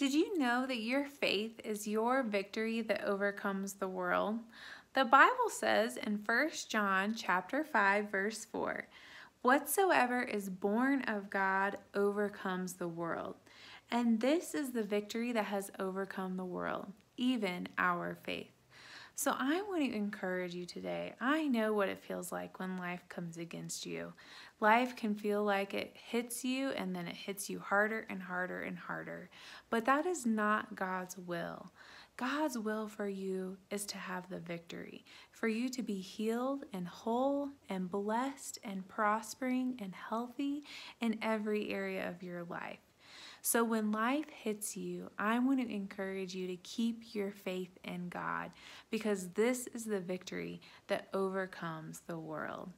Did you know that your faith is your victory that overcomes the world? The Bible says in 1 John chapter 5 verse 4, whatsoever is born of God overcomes the world. And this is the victory that has overcome the world, even our faith. So I want to encourage you today. I know what it feels like when life comes against you. Life can feel like it hits you and then it hits you harder and harder and harder. But that is not God's will. God's will for you is to have the victory, for you to be healed and whole and blessed and prospering and healthy in every area of your life. So when life hits you, I want to encourage you to keep your faith in God because this is the victory that overcomes the world.